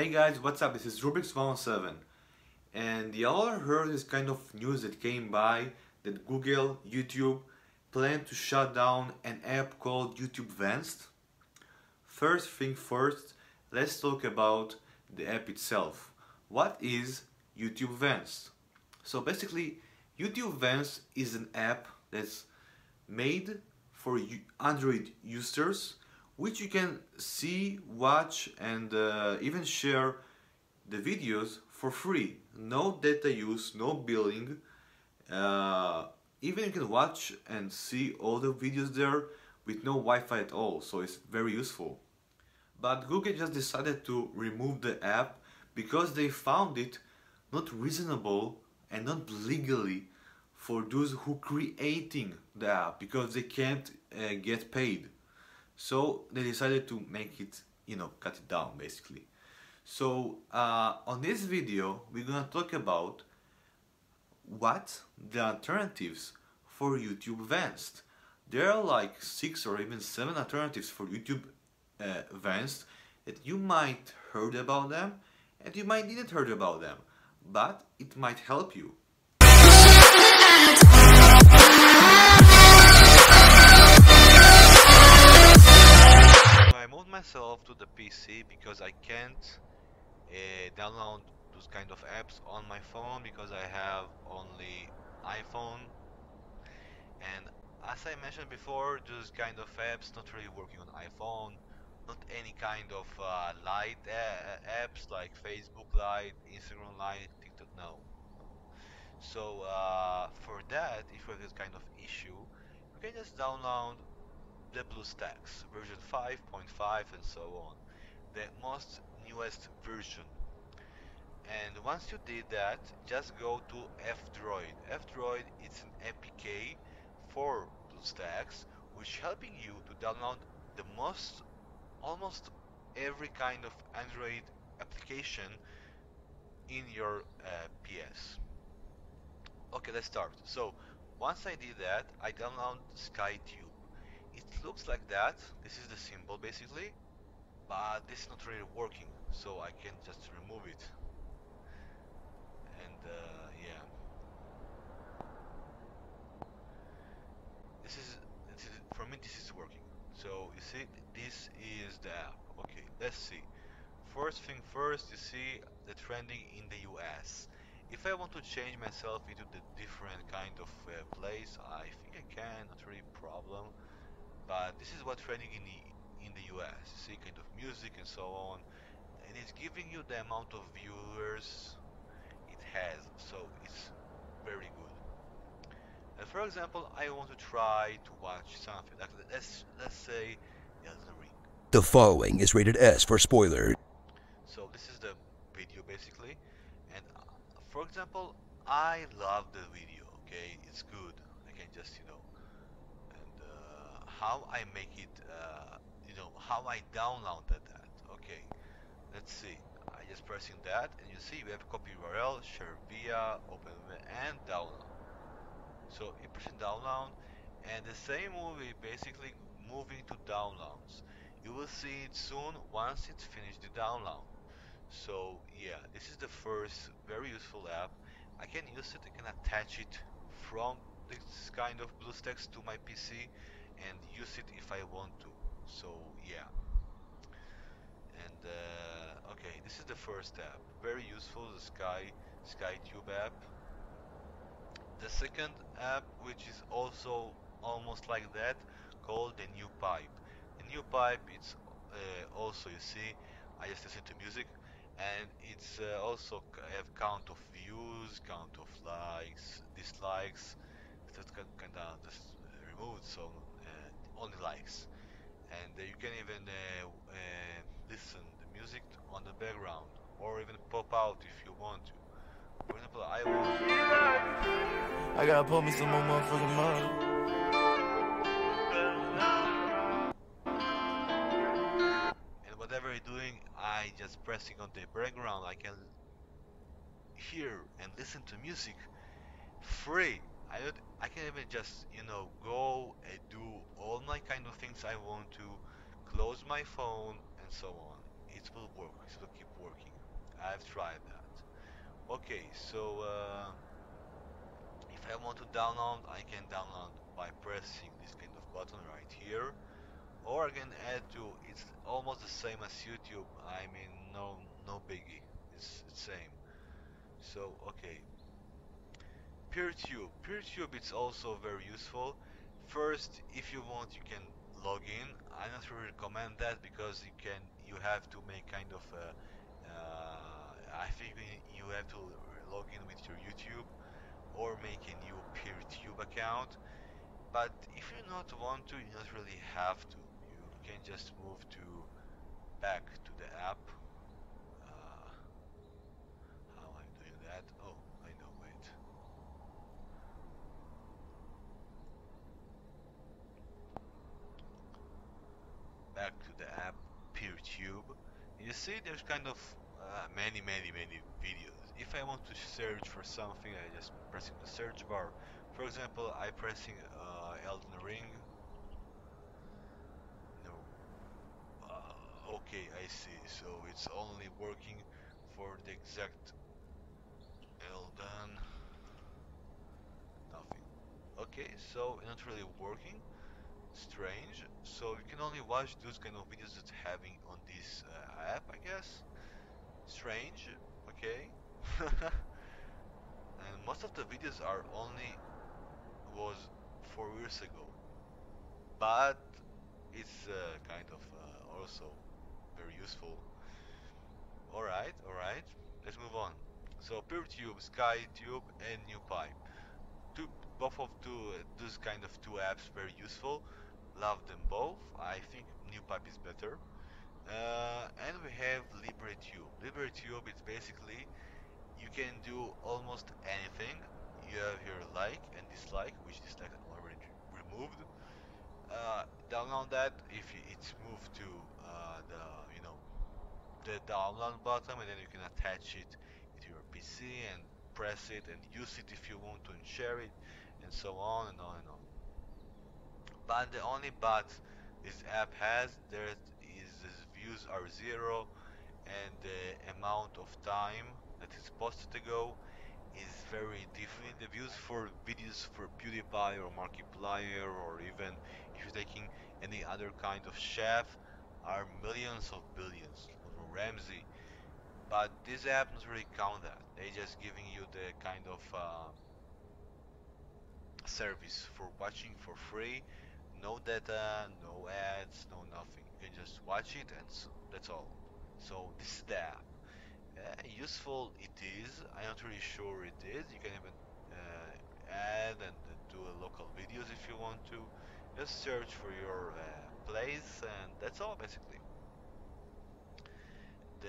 Hey guys, what's up? This is RubikX 107 and you all heard this kind of news that came by that Google, YouTube plan to shut down an app called YouTube Vanced. First thing first, let's talk about the app itself. What is YouTube Vanced? So basically, YouTube Vanced is an app that's made for Android users which you can see, watch and uh, even share the videos for free. No data use, no billing. Uh, even you can watch and see all the videos there with no Wi-Fi at all, so it's very useful. But Google just decided to remove the app because they found it not reasonable and not legally for those who creating the app because they can't uh, get paid. So they decided to make it, you know, cut it down basically. So uh, on this video, we're gonna talk about what the alternatives for YouTube Vanced. There are like six or even seven alternatives for YouTube uh, Vanced that you might heard about them and you might didn't heard about them, but it might help you. The PC because I can't uh, download those kind of apps on my phone because I have only iPhone and as I mentioned before those kind of apps not really working on iPhone not any kind of uh, light uh, apps like Facebook Lite, Instagram Lite, TikTok, no. So uh, for that, if you have this kind of issue, you can just download the BlueStacks version 5.5 and so on the most newest version. And once you did that just go to F-Droid. F-Droid is an APK for BlueStacks which helping you to download the most almost every kind of Android application in your uh, PS okay let's start. So once I did that I download SkyTube it looks like that. This is the symbol basically. But this is not really working so I can just remove it. And uh, yeah. This is, this is for me this is working. So you see this is the app. Okay let's see. First thing first you see the trending in the US if I want to change myself into the different kind of uh, place I think I can not really problem but this is what trending in the in the US. See, kind of music and so on, and it's giving you the amount of viewers it has. So it's very good. And for example, I want to try to watch something like let's let's say Elden Ring. The following is rated S for spoiler. So this is the video basically, and uh, for example, I love the video. Okay, it's good. I can just you know how I make it, uh, you know, how I downloaded that. Okay, let's see. I just pressing that, and you see we have copy URL, share via, open and download. So you press download, and the same movie basically moving to downloads. You will see it soon once it's finished the download. So yeah, this is the first very useful app. I can use it, I can attach it from this kind of BlueStacks to my PC and use it if I want to. So yeah. And uh, okay this is the first app very useful the Sky SkyTube app. The second app which is also almost like that called the new pipe. The NewPipe it's uh, also you see I just listen to music and it's uh, also have count of views count of likes dislikes that's kind of just removed so only likes. And uh, you can even uh, uh, listen the music on the background or even pop out if you want to. For example I want I gotta pull me some more motherfucking money. And whatever you're doing I just pressing on the background I can hear and listen to music free I I can even just you know go and do all my kind of things I want to, close my phone and so on. It will work. It will keep working. I've tried that. Okay, so uh, if I want to download, I can download by pressing this kind of button right here, or I can add to. It's almost the same as YouTube. I mean, no, no biggie. It's the same. So okay, PeerTube. PeerTube it's also very useful. First, if you want, you can log in. I don't really recommend that because you can you have to make kind of a, uh, I think you have to log in with your YouTube or make a new PeerTube account. But if you not want to, you don't really have to. You can just move to back to the app. Uh, how I'm doing that? Oh, I know. Wait. Back to the app, PeerTube. You see, there's kind of uh, many, many, many videos. If I want to search for something, I just pressing the search bar. For example, I pressing uh, Elden Ring. No. Uh, okay, I see. So it's only working for the exact Elden. Nothing. Okay, so not really working. Strange. So you can only watch those kind of videos that having on this uh, app, I guess. Strange. Okay. and most of the videos are only was four years ago but it's uh, kind of uh, also very useful alright alright let's move on so PeerTube, SkyTube and NewPipe two, both of two uh, those kind of two apps very useful love them both I think New NewPipe is better uh, and we have LibreTube LibreTube is basically you can do almost anything. You have your like and dislike, which dislike is already removed. Uh, download that if it's moved to uh, the you know the download button, and then you can attach it to your PC and press it and use it if you want to and share it, and so on and on and on. But the only but this app has there is views are zero and the amount of time that is posted ago is very different. The views for videos for PewDiePie or Markiplier or even if you're taking any other kind of chef are millions of billions or Ramsay. But this app doesn't really count that. They just giving you the kind of uh, service for watching for free. No data, no ads, no nothing. You can just watch it and so, that's all. So this is the app. Uh, useful it is. I'm not really sure it is. You can even uh, add and do local videos if you want to. Just search for your uh, place and that's all basically. The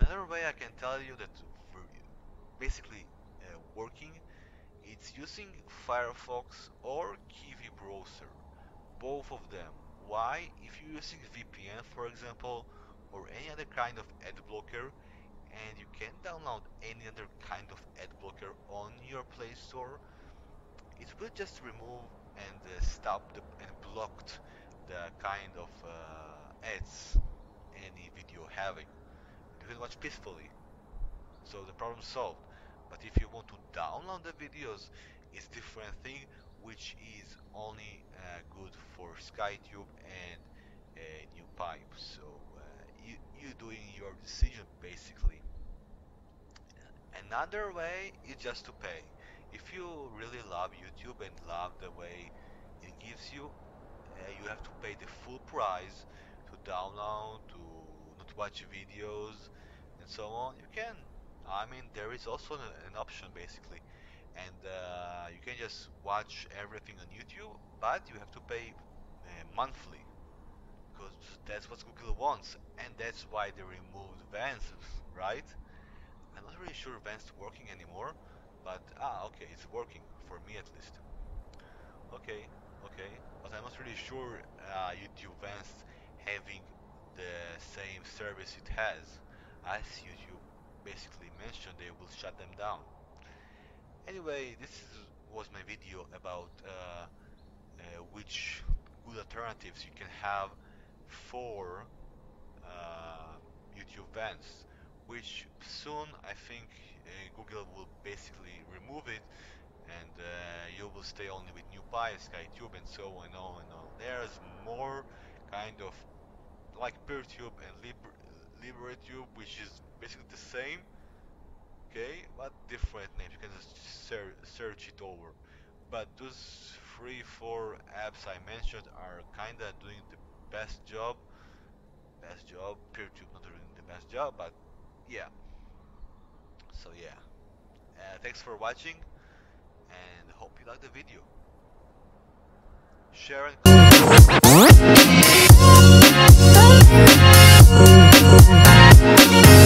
another way I can tell you that basically uh, working it's using Firefox or Kiwi browser both of them why if you're using VPN for example or any other kind of ad blocker and you can download any other kind of ad blocker on your Play Store. It will just remove and uh, stop the, and blocked the kind of uh, ads any video having. You can watch peacefully, so the problem solved. But if you want to download the videos, it's different thing, which is only uh, good for SkyTube and uh, New Pipe. So uh, you you doing your decision basically. Another way is just to pay. If you really love YouTube and love the way it gives you, uh, you have to pay the full price to download, to not watch videos, and so on. You can. I mean, there is also an, an option basically, and uh, you can just watch everything on YouTube, but you have to pay uh, monthly because that's what Google wants, and that's why they removed Vanced, right? I'm not really sure Vanced working anymore, but ah, okay, it's working for me at least. Okay, okay, but I'm not really sure uh, YouTube Vanced having the same service it has. As YouTube basically mentioned, they will shut them down. Anyway, this is, was my video about uh, uh, which good alternatives you can have for uh, YouTube Vanced which soon I think uh, Google will basically remove it and uh, you will stay only with NewPipe, SkyTube and so on and on and on. There's more kind of like PeerTube and Liber LibreTube which is basically the same okay but different names you can ser search it over. But those three four apps I mentioned are kinda doing the best job. Best job PeerTube not doing the best job but yeah. So yeah. Uh, thanks for watching and hope you like the video. Share and comment